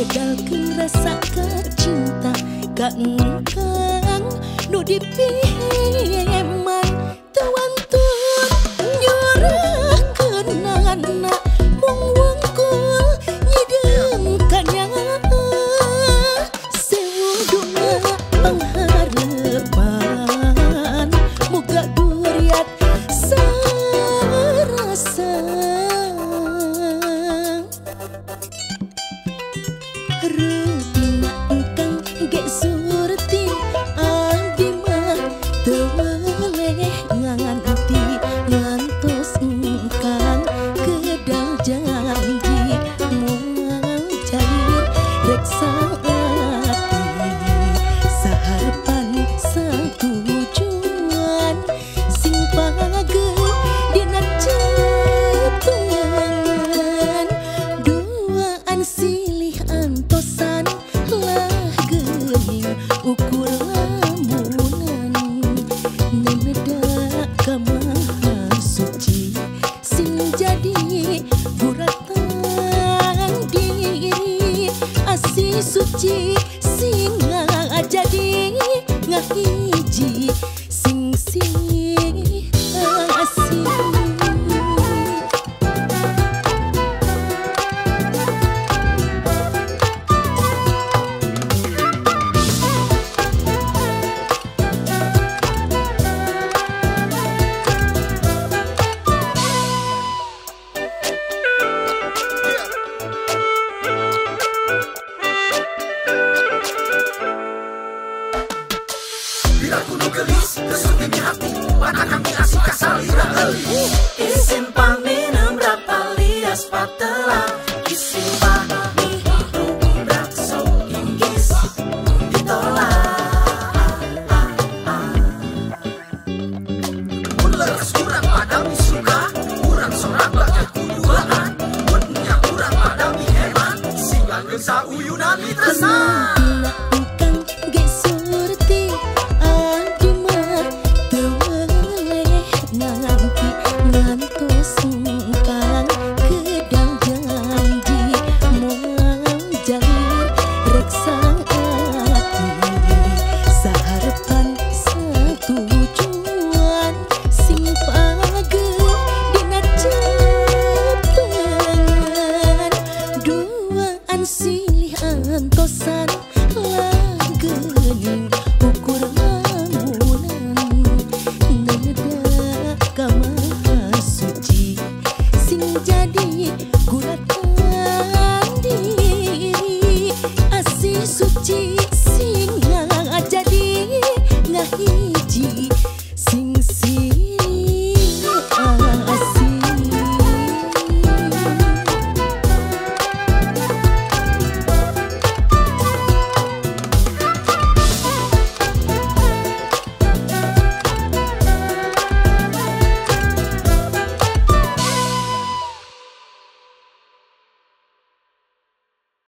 tiadakan rasa cinta kan kang nu dipihim Rue. Singa jadi ngahiji Bila kuno gelis, kesulinya hati. Mana kami asik kasalira Isim paminam rapalias patela Isim silih kosan